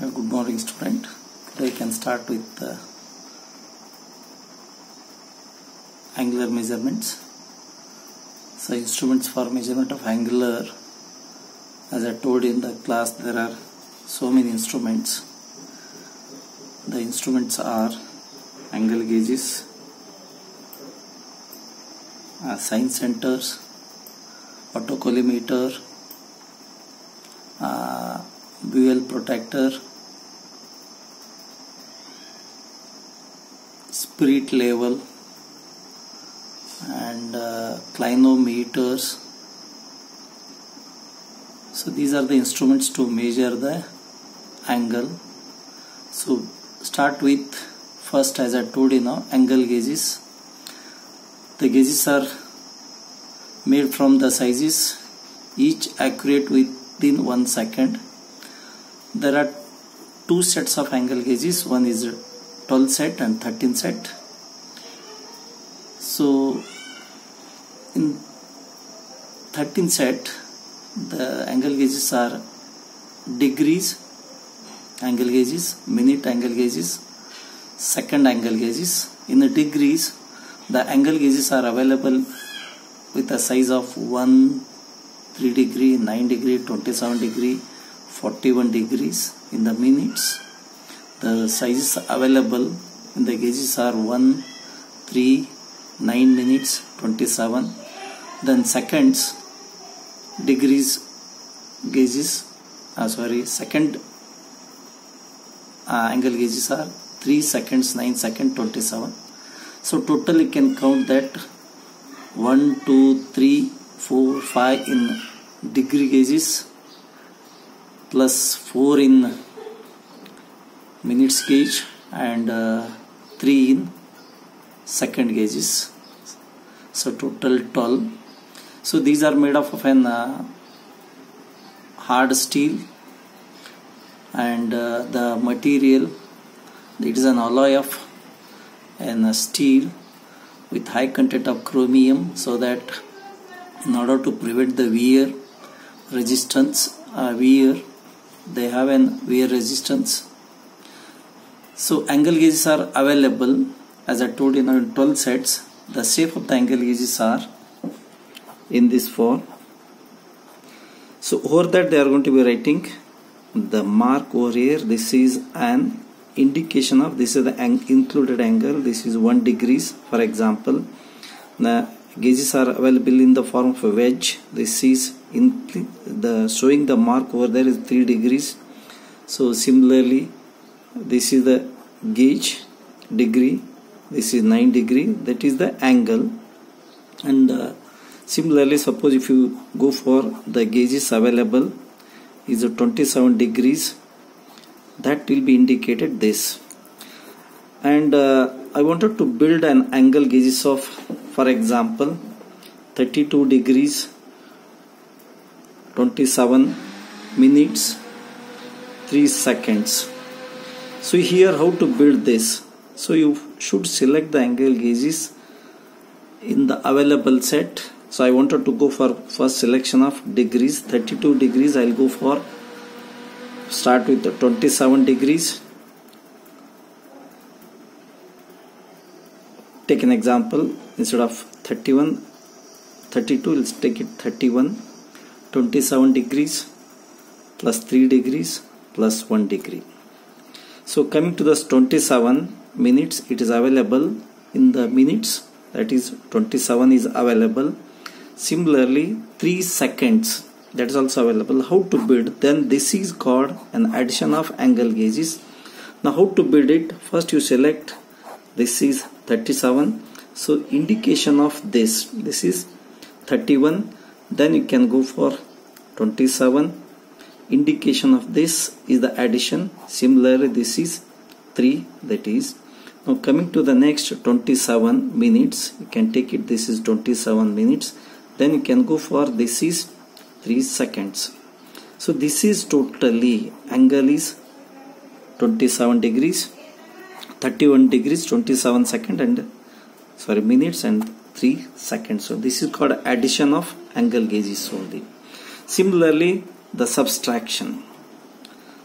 Good morning student. Today we can start with uh, angular measurements. So instruments for measurement of angular. As i told in the class there are so many instruments. The instruments are angle gauges uh, sine centers autocollimator uh, bevel protractor spirit level and uh, clinometers. So these are the instruments to measure the angle. So start with first as i told you now angle gauges. The gauges are made from the sizes each accurate within one second. There are two sets of angle gauges. One is 12 set and 13 set so in 13 set the angle gauges are degrees angle gauges minute angle gauges second angle gauges. In the degrees the angle gauges are available with a size of 1 3 degree 9 degree 27 degree 41 degrees in the minutes. The sizes available in the gauges are 1 3 9 minutes 27 then seconds degrees gauges. Uh, sorry second uh, angle gauges are 3 seconds 9 second 27 so total you can count that 1 2 3 4 5 in degree gauges plus 4 in minutes gauge and uh, 3 in second gauges. So total 12 so these are made up of an uh, hard steel and uh, the material it is an alloy of an uh, steel with high content of chromium so that in order to prevent the wear resistance uh, wear they have an wear resistance. So angle gauges are available as I told you now in 12 sets the shape of the angle gauges are in this form so over that they are going to be writing the mark over here. This is an indication of this is the ang- included angle. This is 1 degrees for example. The gauges are available in the form of a wedge. This is in the showing the mark over there is 3 degrees. So similarly this is the gauge degree this is 9 degree. That is the angle. And uh, similarly suppose if you go for the gauges available is 27 degrees. That will be indicated this. And uh, I wanted to build an angle gauges of for example 32 degrees 27 minutes 3 seconds. So here how to build this? So you should select the angle gauges in the available set. So I wanted to go for first selection of degrees 32 degrees. I'll go for start with the 27 degrees. Take an example instead of 31 32 let's take it 31 27 degrees plus 3 degrees plus 1 degree. So coming to this 27 minutes it is available in the minutes that is 27 is available. Similarly 3 seconds that is also available. How to build? Then this is called an addition of angle gauges. Now how to build it? First you select this is 37 so indication of this this is 31 then you can go for 27 indication of this is the addition. Similarly this is 3 that is now coming to the next 27 minutes you can take it this is 27 minutes. Then you can go for this is 3 seconds. So this is totally angle is 27 degrees 31 degrees 27 second and sorry minutes and 3 seconds. So this is called addition of angle gauges only. Similarly the subtraction.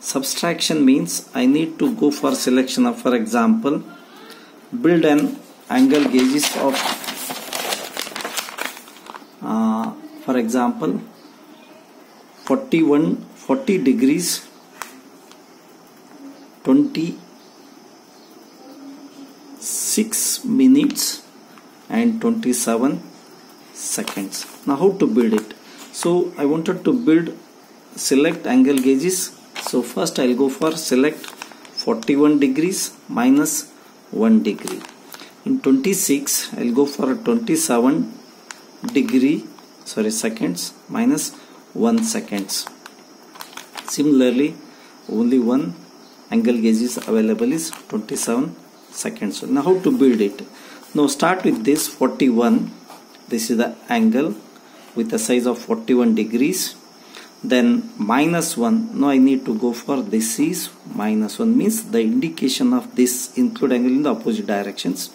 Subtraction means I need to go for selection of for example build an angle gauges of uh, for example 41 40 degrees 26 minutes and 27 seconds. Now how to build it? So I wanted to build select angle gauges. So first I'll go for select 41 degrees minus 1 degree. In 26 I'll go for 27 degree sorry seconds minus 1 seconds. Similarly only one angle gauge is available is 27 seconds. Now how to build it? Now start with this 41 this is the angle with a size of 41 degrees then minus 1 now I need to go for this is minus 1 means the indication of this include angle in the opposite directions.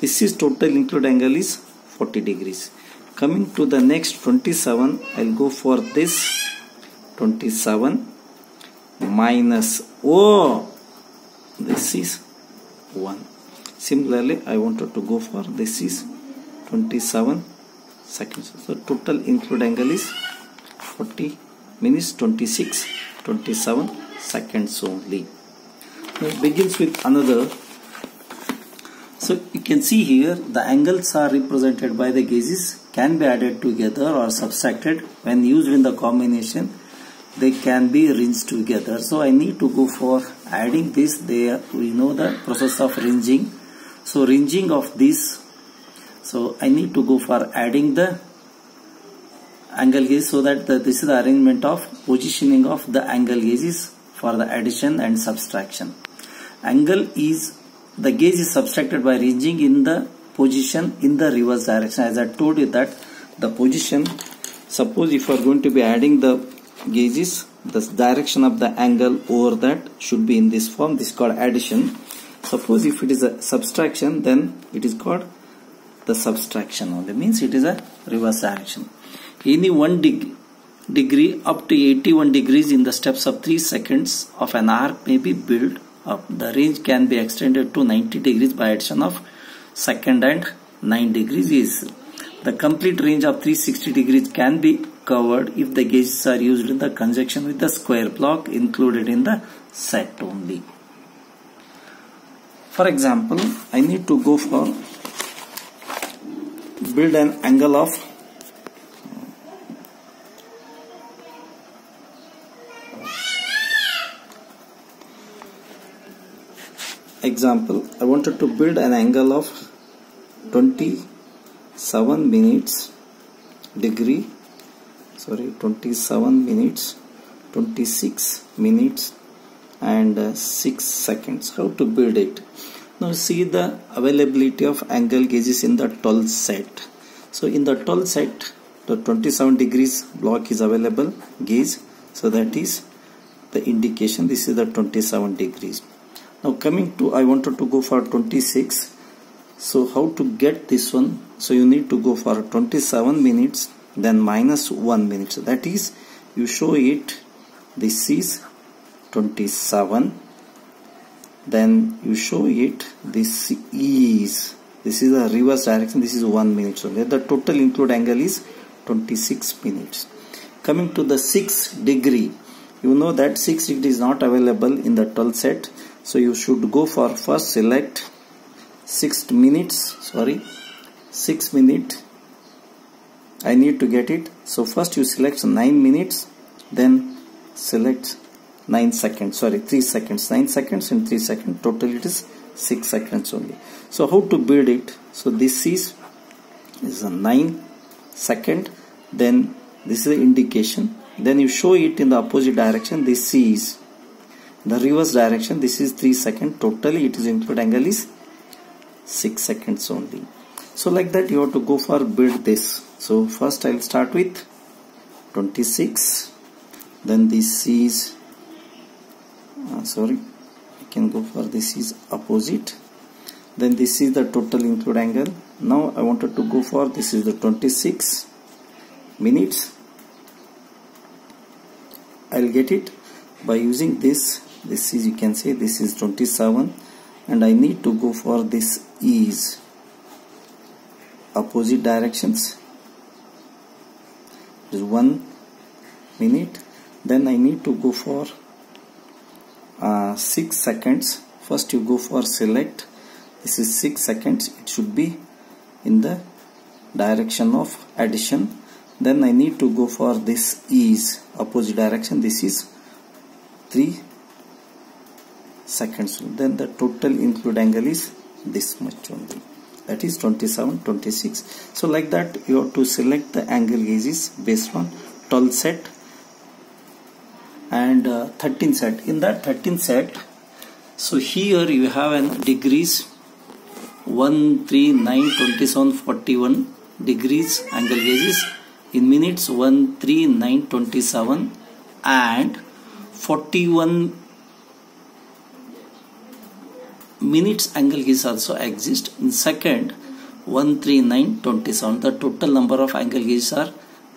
This is total include angle is 40 degrees. Coming to the next 27 I'll go for this 27 minus oh this is 1 similarly I wanted to go for this is 27 seconds. So total include angle is 40 minutes 26 27 seconds only. Now it begins with another. So you can see here the angles are represented by the gauges can be added together or subtracted. When used in the combination they can be rinsed together. So I need to go for adding this. There we know the process of wringing so wringing of this. So I need to go for adding the angle gauge so that the, this is the arrangement of positioning of the angle gauges for the addition and subtraction. Angle is the gauge is subtracted by ranging in the position in the reverse direction. As I told you that the position suppose if you are going to be adding the gauges the direction of the angle over that should be in this form. This is called addition. Suppose if it is a subtraction then it is called the subtraction only. Means it is a reverse direction any one deg degree up to 81 degrees in the steps of 3 seconds of an arc may be built up. The range can be extended to 90 degrees by addition of second and 9 degrees is the complete range of 360 degrees can be covered if the gauges are used in the conjunction with the square block included in the set only. For example, I need to go for build an angle of example I wanted to build an angle of 27 minutes degree sorry 27 minutes 26 minutes and uh, 6 seconds. How to build it? Now see the availability of angle gauges in the 12 set. So in the 12 set the 27 degrees block is available gauge. So that is the indication. This is the 27 degrees now coming to I wanted to go for 26 so how to get this one? So you need to go for 27 minutes then minus 1 minute. So that is you show it. This is 27 then you show it. This is this is the reverse direction. This is 1 minute. So the total include angle is 26 minutes. Coming to the 6 degree. You know that 6 degree is not available in the 12 set so you should go for first select 6 minutes sorry 6 minute. I need to get it. So first you select 9 minutes then select 9 seconds sorry 3 seconds. 9 seconds and 3 seconds. Total it is 6 seconds only. So how to build it? So this is is a 9 second then this is the indication. Then you show it in the opposite direction. This is the reverse direction this is 3 second. Totally it is include angle is 6 seconds only. So like that you have to go for build this. So first I'll start with 26 then this is uh, sorry I can go for this is opposite. Then this is the total include angle. Now I wanted to go for this is the 26 minutes. I'll get it by using this this is you can say this is 27 and I need to go for this ease opposite directions. Just one minute. Then I need to go for uh, 6 seconds. First you go for select. This is 6 seconds. It should be in the direction of addition. Then I need to go for this ease opposite direction. This is 3 seconds. Then the total include angle is this much only. That is 27 26 so like that you have to select the angle gauges based on 12 set and uh, 13 set. In that 13 set so here you have an degrees 1 3 9 27 41 degrees angle gauges. In minutes 1 3 9 27 and 41 minutes angle gauge also exist. In second 1 3 9 27 the total number of angle gauges are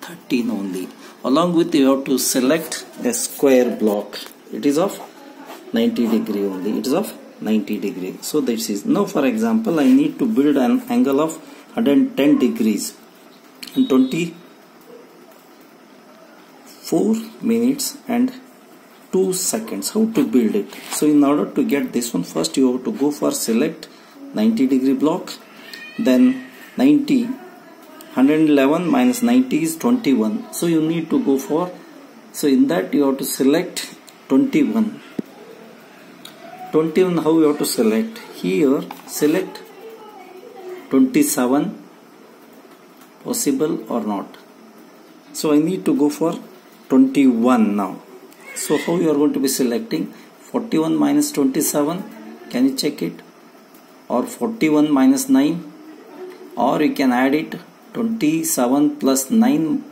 13 only. Along with you have to select a square block. It is of 90 degree only. It is of 90 degree. So this is now for example I need to build an angle of 110 degrees in 24 minutes and 2 seconds how to build it. So in order to get this one first you have to go for select 90 degree block then 90 111 minus 90 is 21 so you need to go for so in that you have to select 21 21 how you have to select? Here select 27 possible or not. So I need to go for 21 now so how you are going to be selecting? 41 minus 27 can you check it? Or 41 minus 9 or you can add it 27 plus 9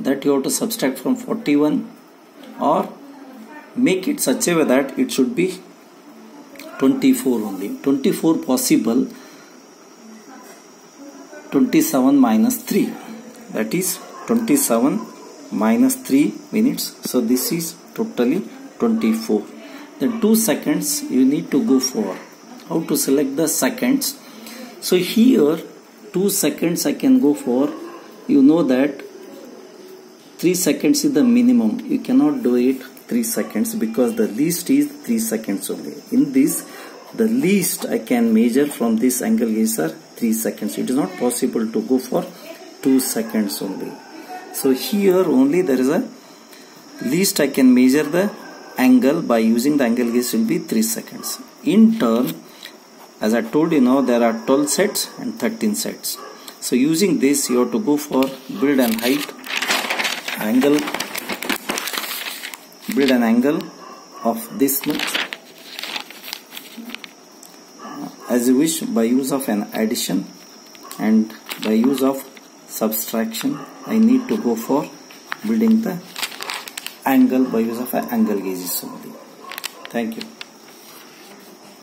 that you have to subtract from 41 or make it such a way that it should be 24 only. 24 possible. 27 minus 3 that is 27 minus 3 minutes. So this is totally 24 the 2 seconds you need to go for. How to select the seconds? So here 2 seconds I can go for. You know that 3 seconds is the minimum. You cannot do it 3 seconds because the least is 3 seconds only. In this the least I can measure from this angle is 3 seconds. It is not possible to go for 2 seconds only so here only there is a least I can measure the angle by using the angle gauge will be 3 seconds. In turn as I told you now there are 12 sets and 13 sets. So using this you have to go for build and height angle build an angle of this much. As you wish by use of an addition and by use of subtraction I need to go for building the angle by use of an angle gauges. Only thank you